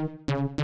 Thank